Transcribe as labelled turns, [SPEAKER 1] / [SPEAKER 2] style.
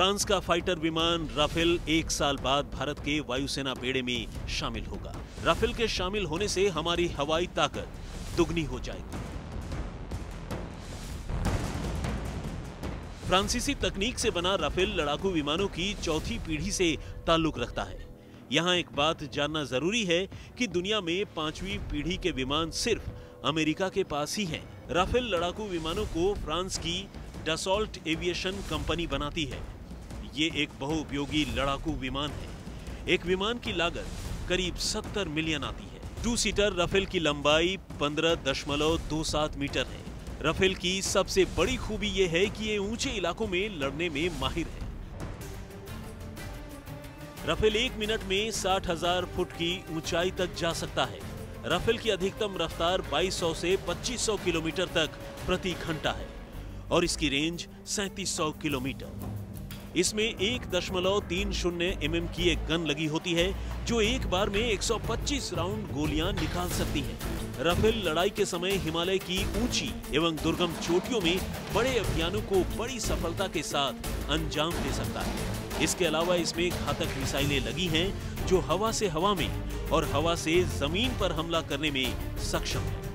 [SPEAKER 1] France का fighter विमान Rafale एक साल बाद भारत के वायुसेना बेड़े में शामिल होगा। राफेल के शामिल होने से हमारी हवाई ताकत दुगनी हो जाएगी। फ्रांसीसी तकनीक से बना राफेल लड़ाकू विमानों की चौथी पीढ़ी से ताल्लुक रखता है। यहाँ एक बात जानना ज़रूरी है कि दुनिया में पांचवी पीढ़ी के विमान सिर्फ़ अमेरिका के पास ही हैं। राफेल लड़ाकू विमानों को फ्रांस की डसॉल्ट एविएशन कंपनी बनाती है। ये एक बहुउपयोगी लड़ाकू विमान है। एक विमान की लागत करीब 70 मिलियन आती है। टू सीटर रफेल की लंबाई पंद्रह दशमलव दो सात मीटर है। रफेल की सबसे बड़ी खूबी यह है कि ये ऊँचे इलाकों में लड़ने में माहिर है। राफेल एक मिनट में साठ हज़ार फुट की ऊंचाई तक जा सकता है। राफेल की अधिकतम रफ्तार 2200 से 2500 किलोमीटर तक प्रति घंटा है और इसकी रेंज 3700 किलोमीटर। इसमें एक दशमलव तीन शून्य एम की एक गन लगी होती है, जो एक बार में 125 राउंड गोलियाँ निकाल सकती है। राफेल लड़ाई के समय हिमालय की ऊँची एवं दुर्गम चोटियों में बड़े अभियानों को बड़ी सफलता के साथ अंजाम दे सकता है। इसके अलावा इसमें घातक मिसाइलें लगी हैं, जो हवा से हवा में और हवा से ज़मीन पर हमला करने में सक्षम है।